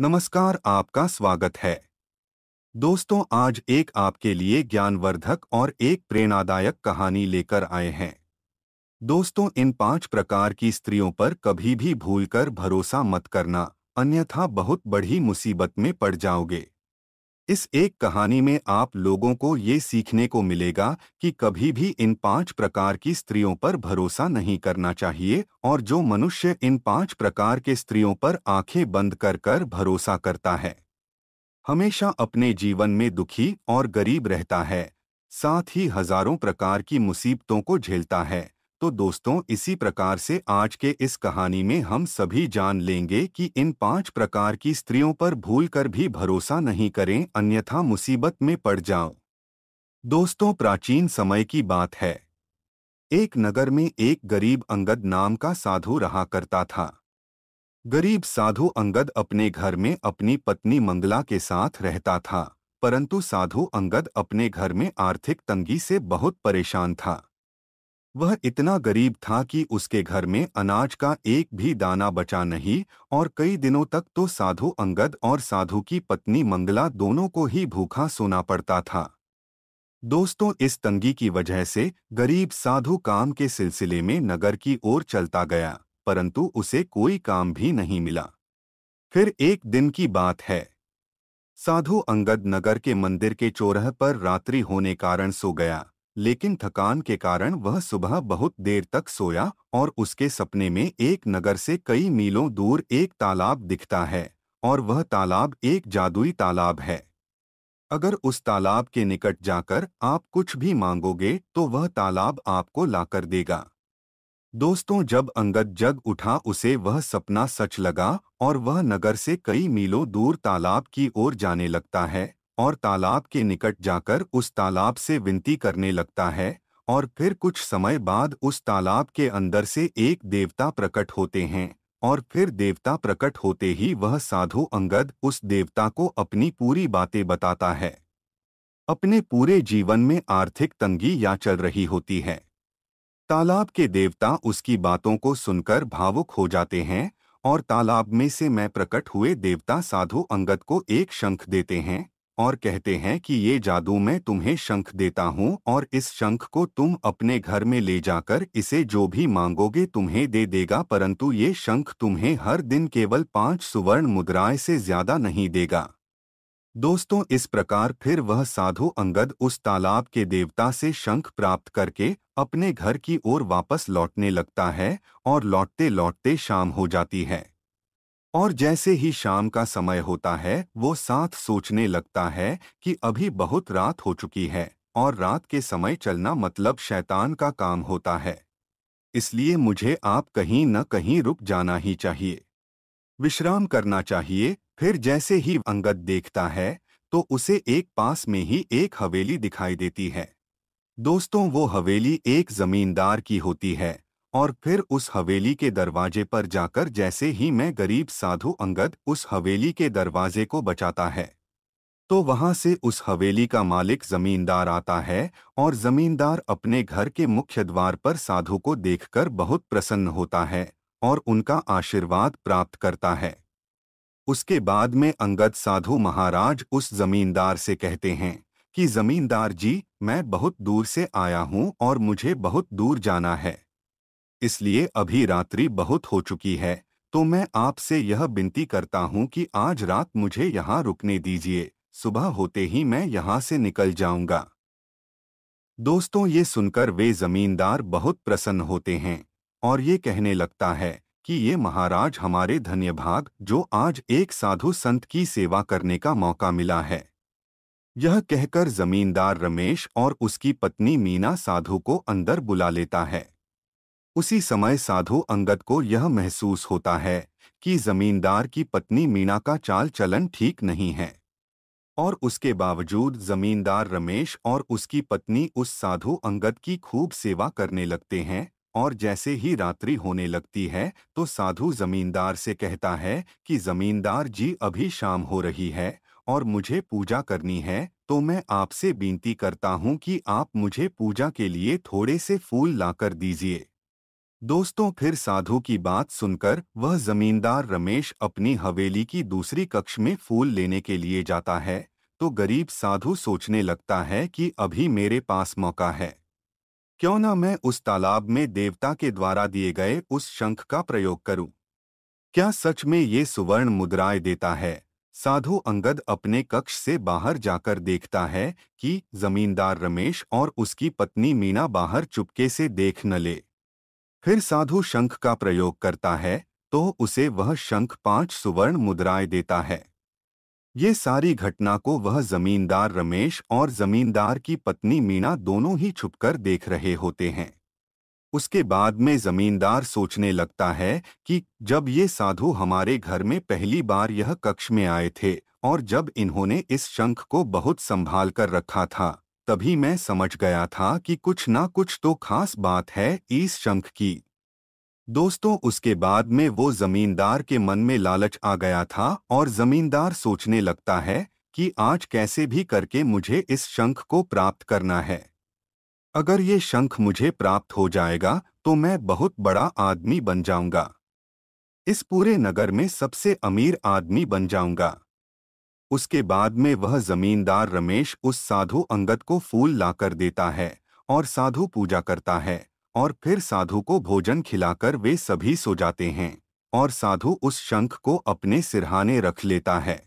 नमस्कार आपका स्वागत है। दोस्तों, आज एक आपके लिए ज्ञानवर्धक और एक प्रेरणादायक कहानी लेकर आए हैं। दोस्तों, इन पाँच प्रकार की स्त्रियों पर कभी भी भूलकर भरोसा मत करना, अन्यथा बहुत बड़ी मुसीबत में पड़ जाओगे। इस एक कहानी में आप लोगों को ये सीखने को मिलेगा कि कभी भी इन पाँच प्रकार की स्त्रियों पर भरोसा नहीं करना चाहिए और जो मनुष्य इन पाँच प्रकार के स्त्रियों पर आँखें बंद कर कर भरोसा करता है। हमेशा अपने जीवन में दुखी और गरीब रहता है, साथ ही हज़ारों प्रकार की मुसीबतों को झेलता है। तो दोस्तों, इसी प्रकार से आज के इस कहानी में हम सभी जान लेंगे कि इन पाँच प्रकार की स्त्रियों पर भूल कर भी भरोसा नहीं करें, अन्यथा मुसीबत में पड़ जाओ दोस्तों, प्राचीन समय की बात है। एक नगर में एक गरीब अंगद नाम का साधु रहा करता था। गरीब साधु अंगद अपने घर में अपनी पत्नी मंगला के साथ रहता था, परंतु साधु अंगद अपने घर में आर्थिक तंगी से बहुत परेशान था। वह इतना गरीब था कि उसके घर में अनाज का एक भी दाना बचा नहीं और कई दिनों तक तो साधु अंगद और साधु की पत्नी मंगला दोनों को ही भूखा सोना पड़ता था। दोस्तों, इस तंगी की वजह से गरीब साधु काम के सिलसिले में नगर की ओर चलता गया, परंतु उसे कोई काम भी नहीं मिला। फिर एक दिन की बात है। साधु अंगद नगर के मंदिर के चौरह पर रात्रि होने कारण सो गया। लेकिन थकान के कारण वह सुबह बहुत देर तक सोया और उसके सपने में एक नगर से कई मीलों दूर एक तालाब दिखता है और वह तालाब एक जादुई तालाब है। अगर उस तालाब के निकट जाकर आप कुछ भी मांगोगे तो वह तालाब आपको लाकर देगा। दोस्तों, जब अंगद जग उठा उसे वह सपना सच लगा और वह नगर से कई मीलों दूर तालाब की ओर जाने लगता है। और तालाब के निकट जाकर उस तालाब से विनती करने लगता है, और फिर कुछ समय बाद उस तालाब के अंदर से एक देवता प्रकट होते हैं, और फिर देवता प्रकट होते ही वह साधु अंगद उस देवता को अपनी पूरी बातें बताता है। अपने पूरे जीवन में आर्थिक तंगी या चल रही होती है। तालाब के देवता उसकी बातों को सुनकर भावुक हो जाते हैं, और तालाब में से मैं प्रकट हुए देवता साधु अंगद को एक शंख देते हैं और कहते हैं कि ये जादू मैं तुम्हें शंख देता हूँ और इस शंख को तुम अपने घर में ले जाकर इसे जो भी मांगोगे तुम्हें दे देगा, परंतु ये शंख तुम्हें हर दिन केवल पाँच सुवर्ण मुद्राएँ से ज़्यादा नहीं देगा। दोस्तों, इस प्रकार फिर वह साधु अंगद उस तालाब के देवता से शंख प्राप्त करके अपने घर की ओर वापस लौटने लगता है और लौटते लौटते शाम हो जाती है। और जैसे ही शाम का समय होता है, वो साथ सोचने लगता है कि अभी बहुत रात हो चुकी है और रात के समय चलना मतलब शैतान का काम होता है। इसलिए मुझे आप कहीं न कहीं रुक जाना ही चाहिए। विश्राम करना चाहिए, फिर जैसे ही अंगद देखता है तो उसे एक पास में ही एक हवेली दिखाई देती है। दोस्तों, वो हवेली एक जमींदार की होती है। और फिर उस हवेली के दरवाजे पर जाकर जैसे ही मैं गरीब साधु अंगद उस हवेली के दरवाजे को बचाता है तो वहाँ से उस हवेली का मालिक जमींदार आता है और जमींदार अपने घर के मुख्य द्वार पर साधु को देखकर बहुत प्रसन्न होता है और उनका आशीर्वाद प्राप्त करता है। उसके बाद में अंगद साधु महाराज उस जमींदार से कहते हैं कि, जमींदार जी, मैं बहुत दूर से आया हूँ और मुझे बहुत दूर जाना है। इसलिए अभी रात्रि बहुत हो चुकी है तो मैं आपसे यह विनती करता हूँ कि आज रात मुझे यहाँ रुकने दीजिए, सुबह होते ही मैं यहाँ से निकल जाऊँगा। दोस्तों, ये सुनकर वे जमींदार बहुत प्रसन्न होते हैं, और ये कहने लगता है कि ये महाराज हमारे धन्य भाग जो आज एक साधु संत की सेवा करने का मौका मिला है। यह कहकर जमींदार रमेश और उसकी पत्नी मीना साधु को अंदर बुला लेता है। उसी समय साधु अंगद को यह महसूस होता है कि जमींदार की पत्नी मीना का चाल चलन ठीक नहीं है। और उसके बावजूद जमींदार रमेश और उसकी पत्नी उस साधु अंगद की खूब सेवा करने लगते हैं और जैसे ही रात्रि होने लगती है तो साधु जमींदार से कहता है कि जमींदार जी अभी शाम हो रही है और मुझे पूजा करनी है तो मैं आपसे विनती करता हूँ कि आप मुझे पूजा के लिए थोड़े से फूल लाकर दीजिए। दोस्तों, फिर साधु की बात सुनकर वह जमींदार रमेश अपनी हवेली की दूसरी कक्ष में फूल लेने के लिए जाता है तो गरीब साधु सोचने लगता है कि अभी मेरे पास मौका है। क्यों न मैं उस तालाब में देवता के द्वारा दिए गए उस शंख का प्रयोग करूँ? क्या सच में ये सुवर्ण मुद्राएँ देता है? साधु अंगद अपने कक्ष से बाहर जाकर देखता है कि जमींदार रमेश और उसकी पत्नी मीना बाहर चुपके से देख न ले। फिर साधु शंख का प्रयोग करता है तो उसे वह शंख पाँच सुवर्ण मुद्राएँ देता है। ये सारी घटना को वह जमींदार रमेश और जमींदार की पत्नी मीना दोनों ही छुपकर देख रहे होते हैं। उसके बाद में जमींदार सोचने लगता है कि जब ये साधु हमारे घर में पहली बार यह कक्ष में आए थे, और जब इन्होंने इस शंख को बहुत संभाल कर रखा था। तभी मैं समझ गया था कि कुछ ना कुछ तो खास बात है इस शंख की। दोस्तों, उसके बाद में वो जमींदार के मन में लालच आ गया था और जमींदार सोचने लगता है कि आज कैसे भी करके मुझे इस शंख को प्राप्त करना है। अगर ये शंख मुझे प्राप्त हो जाएगा तो मैं बहुत बड़ा आदमी बन जाऊँगा। इस पूरे नगर में सबसे अमीर आदमी बन जाऊँगा। उसके बाद में वह जमींदार रमेश उस साधु अंगद को फूल लाकर देता है और साधु पूजा करता है और फिर साधु को भोजन खिलाकर वे सभी सो जाते हैं और साधु उस शंख को अपने सिरहाने रख लेता है।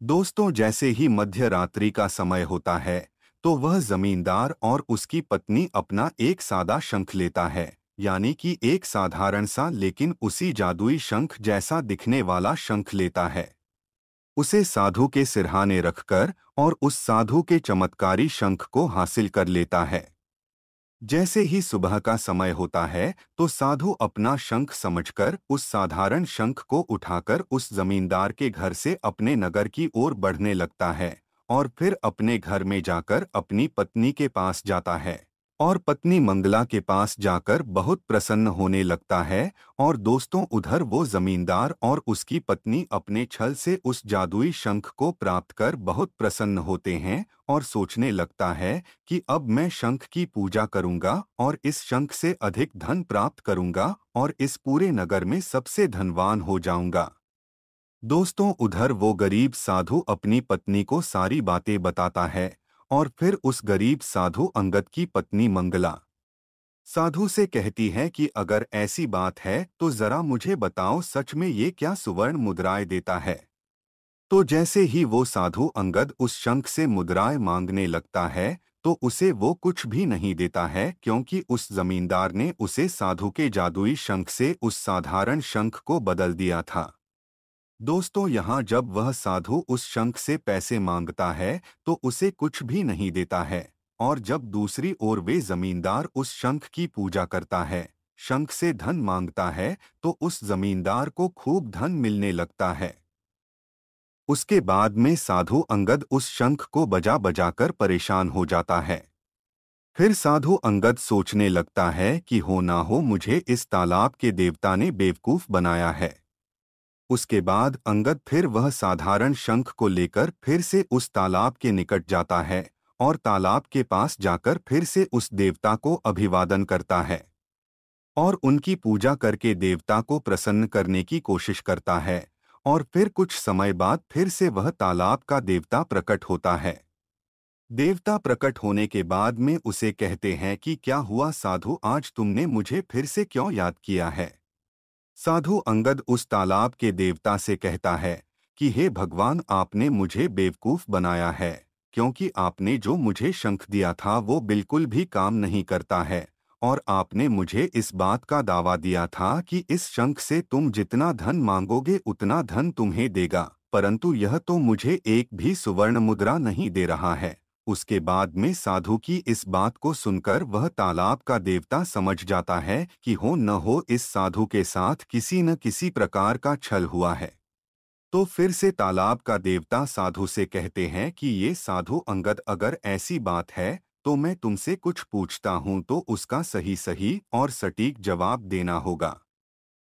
दोस्तों, जैसे ही मध्य रात्रि का समय होता है तो वह जमींदार और उसकी पत्नी अपना एक सादा शंख लेता है, यानी कि एक साधारण सा लेकिन उसी जादुई शंख जैसा दिखने वाला शंख लेता है। उसे साधु के सिरहाने रखकर और उस साधु के चमत्कारी शंख को हासिल कर लेता है। जैसे ही सुबह का समय होता है तो साधु अपना शंख समझकर उस साधारण शंख को उठाकर उस जमींदार के घर से अपने नगर की ओर बढ़ने लगता है और फिर अपने घर में जाकर अपनी पत्नी के पास जाता है। और पत्नी मंगला के पास जाकर बहुत प्रसन्न होने लगता है और दोस्तों उधर वो जमींदार और उसकी पत्नी अपने छल से उस जादुई शंख को प्राप्त कर बहुत प्रसन्न होते हैं और सोचने लगता है कि अब मैं शंख की पूजा करूँगा और इस शंख से अधिक धन प्राप्त करूँगा और इस पूरे नगर में सबसे धनवान हो जाऊँगा। दोस्तों उधर वो गरीब साधु अपनी पत्नी को सारी बातें बताता है और फिर उस गरीब साधु अंगद की पत्नी मंगला। साधु से कहती है कि अगर ऐसी बात है तो जरा मुझे बताओ सच में ये क्या सुवर्ण मुद्राएँ देता है। तो जैसे ही वो साधु अंगद उस शंख से मुद्राएँ मांगने लगता है तो उसे वो कुछ भी नहीं देता है, क्योंकि उस जमींदार ने उसे साधु के जादुई शंख से उस साधारण शंख को बदल दिया था। दोस्तों, यहाँ जब वह साधु उस शंख से पैसे माँगता है तो उसे कुछ भी नहीं देता है। और जब दूसरी ओर वे जमींदार उस शंख की पूजा करता है, शंख से धन माँगता है तो उस जमींदार को खूब धन मिलने लगता है। उसके बाद में साधु अंगद उस शंख को बजा बजाकर परेशान हो जाता है। फिर साधु अंगद सोचने लगता है कि हो ना हो, मुझे इस तालाब के देवता ने बेवकूफ़ बनाया है। उसके बाद अंगद फिर वह साधारण शंख को लेकर फिर से उस तालाब के निकट जाता है और तालाब के पास जाकर फिर से उस देवता को अभिवादन करता है और उनकी पूजा करके देवता को प्रसन्न करने की कोशिश करता है और फिर कुछ समय बाद फिर से वह तालाब का देवता प्रकट होता है। देवता प्रकट होने के बाद में उसे कहते हैं कि, क्या हुआ साधु, आज तुमने मुझे फिर से क्यों याद किया है? साधु अंगद उस तालाब के देवता से कहता है कि हे भगवान आपने मुझे बेवकूफ़ बनाया है, क्योंकि आपने जो मुझे शंख दिया था वो बिल्कुल भी काम नहीं करता है, और आपने मुझे इस बात का दावा दिया था कि इस शंख से तुम जितना धन मांगोगे उतना धन तुम्हें देगा, परंतु यह तो मुझे एक भी सुवर्ण मुद्रा नहीं दे रहा है। उसके बाद में साधु की इस बात को सुनकर वह तालाब का देवता समझ जाता है कि हो न हो इस साधु के साथ किसी न किसी प्रकार का छल हुआ है। तो फिर से तालाब का देवता साधु से कहते हैं कि ये साधु अंगद अगर ऐसी बात है तो मैं तुमसे कुछ पूछता हूँ तो उसका सही सही और सटीक जवाब देना होगा।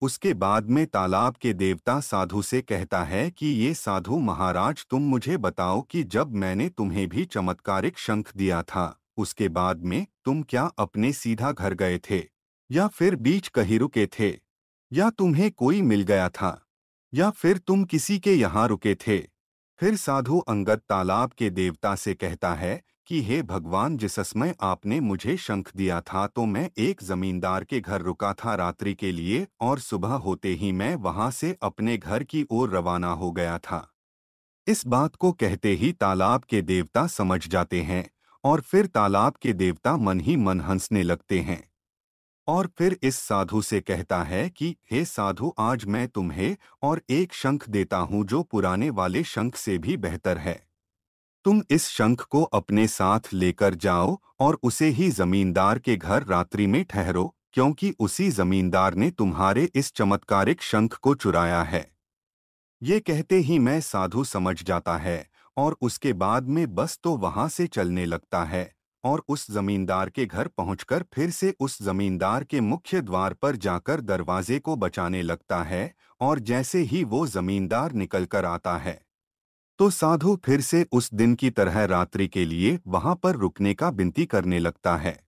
उसके बाद में तालाब के देवता साधु से कहता है कि ये साधु महाराज तुम मुझे बताओ कि जब मैंने तुम्हें भी चमत्कारिक शंख दिया था, उसके बाद में तुम क्या अपने सीधा घर गए थे? या फिर बीच कहीं रुके थे? या तुम्हें कोई मिल गया था? या फिर तुम किसी के यहाँ रुके थे? फिर साधु अंगद तालाब के देवता से कहता है कि हे भगवान जिस समय आपने मुझे शंख दिया था तो मैं एक जमींदार के घर रुका था रात्रि के लिए, और सुबह होते ही मैं वहाँ से अपने घर की ओर रवाना हो गया था। इस बात को कहते ही तालाब के देवता समझ जाते हैं, और फिर तालाब के देवता मन ही मन हंसने लगते हैं। और फिर इस साधु से कहता है कि, हे साधु, आज मैं तुम्हें और एक शंख देता हूँ जो पुराने वाले शंख से भी बेहतर है। तुम इस शंख को अपने साथ लेकर जाओ और उसे ही जमींदार के घर रात्रि में ठहरो, क्योंकि उसी जमींदार ने तुम्हारे इस चमत्कारिक शंख को चुराया है। ये कहते ही मैं साधु समझ जाता है और उसके बाद में बस तो वहाँ से चलने लगता है और उस जमींदार के घर पहुंचकर फिर से उस जमींदार के मुख्य द्वार पर जाकर दरवाजे को बचाने लगता है और जैसे ही वो जमींदार निकलकर आता है तो साधु फिर से उस दिन की तरह रात्रि के लिए वहाँ पर रुकने का विनती करने लगता है।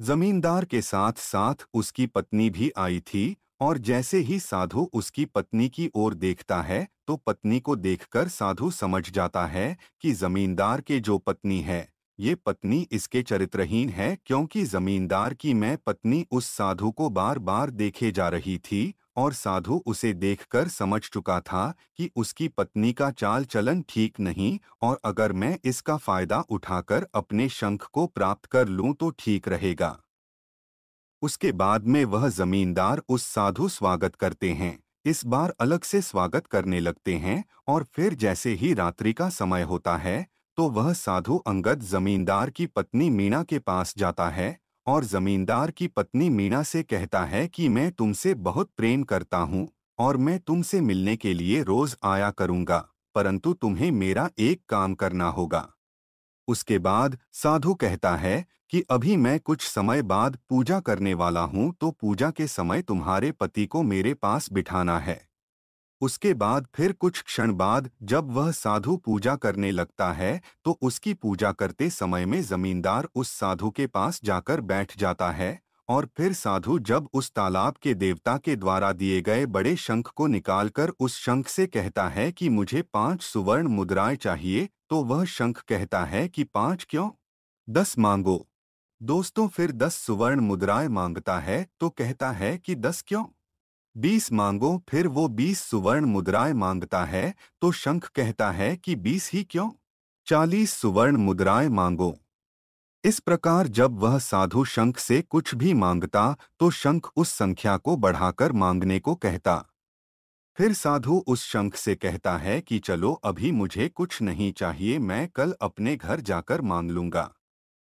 जमींदार के साथ साथ उसकी पत्नी भी आई थी और जैसे ही साधु उसकी पत्नी की ओर देखता है तो पत्नी को देखकर साधु समझ जाता है कि जमींदार के जो पत्नी है, ये पत्नी इसके चरित्रहीन है क्योंकि जमींदार की मैं पत्नी उस साधु को बार बार देखे जा रही थी और साधु उसे देखकर समझ चुका था कि उसकी पत्नी का चाल चलन ठीक नहीं और अगर मैं इसका फ़ायदा उठाकर अपने शंख को प्राप्त कर लूँ तो ठीक रहेगा। उसके बाद में वह जमींदार उस साधु स्वागत करते हैं, इस बार अलग से स्वागत करने लगते हैं और फिर जैसे ही रात्रि का समय होता है तो वह साधु अंगद जमींदार की पत्नी मीणा के पास जाता है और जमींदार की पत्नी मीणा से कहता है कि मैं तुमसे बहुत प्रेम करता हूँ और मैं तुमसे मिलने के लिए रोज आया करूँगा, परंतु तुम्हें मेरा एक काम करना होगा। उसके बाद साधु कहता है कि अभी मैं कुछ समय बाद पूजा करने वाला हूँ तो पूजा के समय तुम्हारे पति को मेरे पास बिठाना है। उसके बाद फिर कुछ क्षण बाद जब वह साधु पूजा करने लगता है तो उसकी पूजा करते समय में जमींदार उस साधु के पास जाकर बैठ जाता है और फिर साधु जब उस तालाब के देवता के द्वारा दिए गए बड़े शंख को निकालकर उस शंख से कहता है कि मुझे पाँच सुवर्ण मुद्राएँ चाहिए तो वह शंख कहता है कि पाँच क्यों? दस मांगो। दोस्तों फिर दस सुवर्ण मुद्राएँ माँगता है तो कहता है कि दस क्यों? बीस मांगो, फिर वो बीस सुवर्ण मुद्राएँ माँगता है तो शंख कहता है कि बीस ही क्यों? चालीस सुवर्ण मुद्राएँ मांगो। इस प्रकार जब वह साधु शंख से कुछ भी माँगता तो शंख उस संख्या को बढ़ाकर मांगने को कहता। फिर साधु उस शंख से कहता है कि चलो अभी मुझे कुछ नहीं चाहिए, मैं कल अपने घर जाकर मांग लूँगा।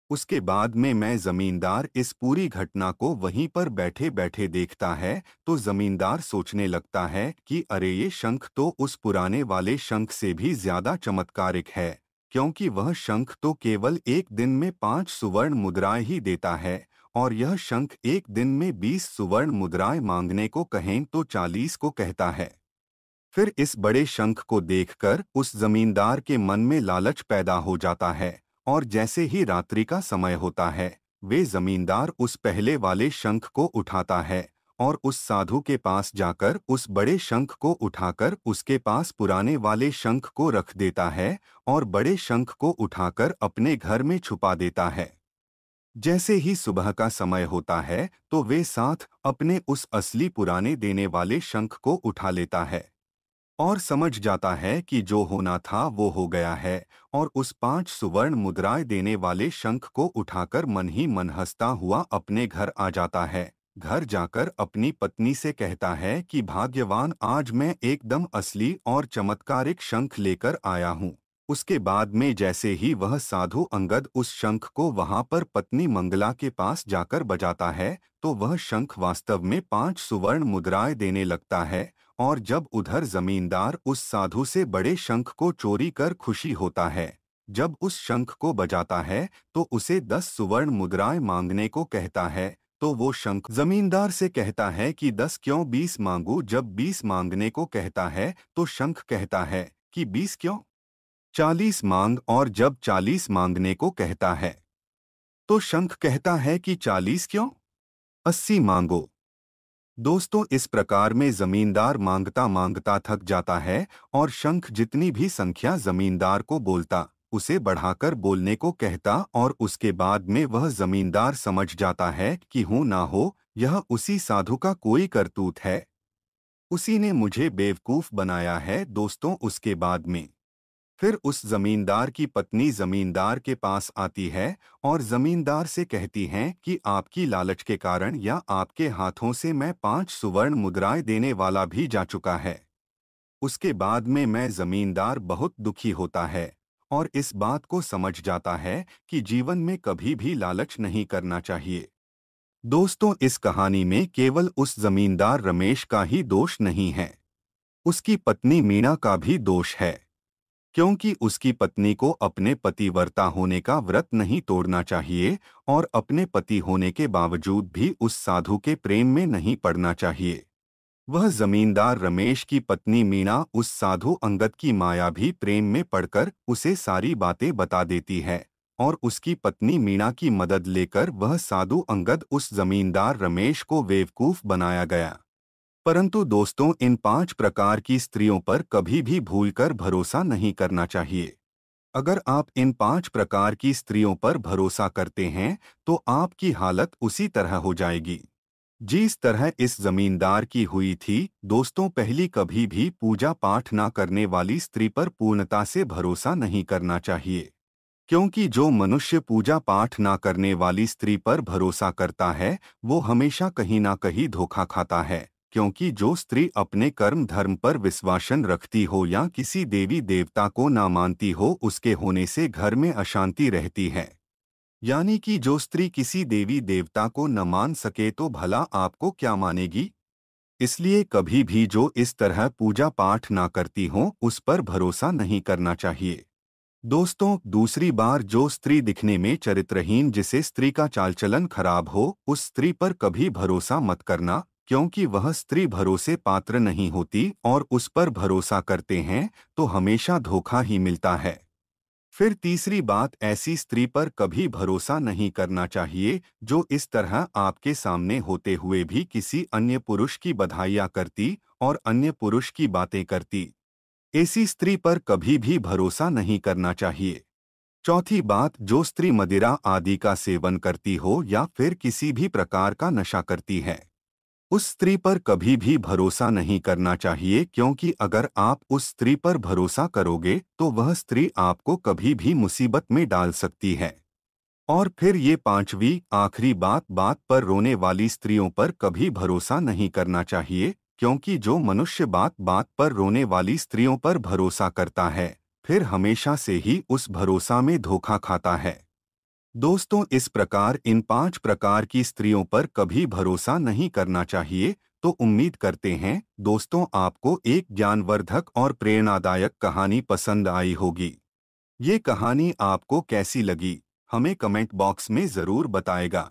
उसके बाद में मैं जमींदार इस पूरी घटना को वहीं पर बैठे बैठे देखता है तो जमींदार सोचने लगता है कि अरे ये शंख तो उस पुराने वाले शंख से भी ज़्यादा चमत्कारिक है, क्योंकि वह शंख तो केवल एक दिन में पाँच सुवर्ण मुद्राएँ ही देता है, और यह शंख एक दिन में बीस सुवर्ण मुद्राएँ मांगने को कहें तो चालीस को कहता है। फिर इस बड़े शंख को देखकर उस जमींदार के मन में लालच पैदा हो जाता है और जैसे ही रात्रि का समय होता है, वे जमींदार उस पहले वाले शंख को उठाता है और उस साधु के पास जाकर उस बड़े शंख को उठाकर उसके पास पुराने वाले शंख को रख देता है और बड़े शंख को उठाकर अपने घर में छुपा देता है। जैसे ही सुबह का समय होता है तो वे साथ अपने उस असली पुराने देने वाले शंख को उठा लेता है। और समझ जाता है कि जो होना था वो हो गया है, और उस पाँच सुवर्ण मुद्राएँ देने वाले शंख को उठाकर मन ही मन हंसता हुआ अपने घर आ जाता है। घर जाकर अपनी पत्नी से कहता है कि, भाग्यवान, आज मैं एकदम असली और चमत्कारिक शंख लेकर आया हूँ। उसके बाद में जैसे ही वह साधु अंगद उस शंख को वहाँ पर पत्नी मंगला के पास जाकर बजाता है तो वह शंख वास्तव में पाँच सुवर्ण मुद्राएँ देने लगता है और जब उधर जमींदार उस साधु से बड़े शंख को चोरी कर खुशी होता है, जब उस शंख को बजाता है तो उसे दस सुवर्ण मुद्राएँ मांगने को कहता है तो वो शंख जमींदार से कहता है कि दस क्यों बीस मांगू, जब बीस मांगने को कहता है तो शंख कहता है कि बीस क्यों? चालीस मांग और जब चालीस मांगने को कहता है तो शंख कहता है कि चालीस क्यों? अस्सी मांगो। दोस्तों, इस प्रकार में जमींदार माँगता माँगता थक जाता है और शंख जितनी भी संख्या जमींदार को बोलता, उसे बढ़ाकर बोलने को कहता और उसके बाद में वह जमींदार समझ जाता है कि हो ना हो, यह उसी साधु का कोई करतूत है। उसी ने मुझे बेवकूफ़ बनाया है दोस्तों, उसके बाद में। फिर उस जमींदार की पत्नी जमींदार के पास आती है और जमींदार से कहती हैं कि आपकी लालच के कारण या आपके हाथों से मैं पाँच सुवर्ण मुद्राएँ देने वाला भी जा चुका है। उसके बाद में मैं जमींदार बहुत दुखी होता है और इस बात को समझ जाता है कि जीवन में कभी भी लालच नहीं करना चाहिए। दोस्तों, इस कहानी में केवल उस जमींदार रमेश का ही दोष नहीं है। उसकी पत्नी मीना का भी दोष है। क्योंकि उसकी पत्नी को अपने पतिवर्ता होने का व्रत नहीं तोड़ना चाहिए और अपने पति होने के बावजूद भी उस साधु के प्रेम में नहीं पड़ना चाहिए। वह जमींदार रमेश की पत्नी मीणा उस साधु अंगद की माया भी प्रेम में पड़कर उसे सारी बातें बता देती है और उसकी पत्नी मीणा की मदद लेकर वह साधु अंगद उस जमींदार रमेश को बेवकूफ़ बनाया गया। परंतु दोस्तों, इन पाँच प्रकार की स्त्रियों पर कभी भी भूलकर भरोसा नहीं करना चाहिए। अगर आप इन पाँच प्रकार की स्त्रियों पर भरोसा करते हैं तो आपकी हालत उसी तरह हो जाएगी। जिस तरह इस जमींदार की हुई थी, दोस्तों, पहली कभी भी पूजा पाठ न करने वाली स्त्री पर पूर्णता से भरोसा नहीं करना चाहिए। क्योंकि जो मनुष्य पूजा पाठ न करने वाली स्त्री पर भरोसा करता है, वो हमेशा कहीं ना कहीं धोखा खाता है। क्योंकि जो स्त्री अपने कर्म धर्म पर विश्वासन रखती हो या किसी देवी देवता को न मानती हो, उसके होने से घर में अशांति रहती है। यानी कि जो स्त्री किसी देवी देवता को न मान सके तो भला आपको क्या मानेगी? इसलिए कभी भी जो इस तरह पूजा पाठ ना करती हो, उस पर भरोसा नहीं करना चाहिए। दोस्तों, दूसरी बार जो स्त्री दिखने में चरित्रहीन जिसे स्त्री का चालचलन खराब हो, उस स्त्री पर कभी भरोसा मत करना। क्योंकि वह स्त्री भरोसे पात्र नहीं होती और उस पर भरोसा करते हैं तो हमेशा धोखा ही मिलता है। फिर तीसरी बात, ऐसी स्त्री पर कभी भरोसा नहीं करना चाहिए, जो इस तरह आपके सामने होते हुए भी किसी अन्य पुरुष की बधाइयाँ करती और अन्य पुरुष की बातें करती। ऐसी स्त्री पर कभी भी भरोसा नहीं करना चाहिए। चौथी बात, जो स्त्री मदिरा आदि का सेवन करती हो या फिर किसी भी प्रकार का नशा करती है। उस स्त्री पर कभी भी भरोसा नहीं करना चाहिए, क्योंकि अगर आप उस स्त्री पर भरोसा करोगे तो वह स्त्री आपको कभी भी मुसीबत में डाल सकती है। और फिर ये पांचवी, आखिरी बात बात पर रोने वाली स्त्रियों पर कभी भरोसा नहीं करना चाहिए, क्योंकि जो मनुष्य बात बात पर रोने वाली स्त्रियों पर भरोसा करता है, फिर हमेशा से ही उस भरोसा में धोखा खाता है। दोस्तों, इस प्रकार, इन पाँच प्रकार की स्त्रियों पर कभी भरोसा नहीं करना चाहिए तो उम्मीद करते हैं, दोस्तों, आपको एक ज्ञानवर्धक और प्रेरणादायक कहानी पसंद आई होगी। ये कहानी आपको कैसी लगी, हमें कमेंट बॉक्स में ज़रूर बताएगा।